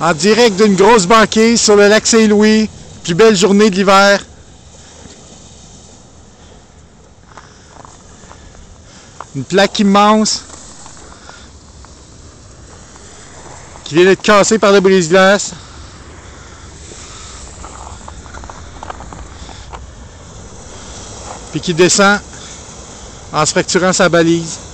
En direct d'une grosse banquise sur le lac Saint-Louis. Plus belle journée de l'hiver. Une plaque immense. Qui vient d'être cassée par le brise-glace. Puis qui descend en se fracturant sa balise.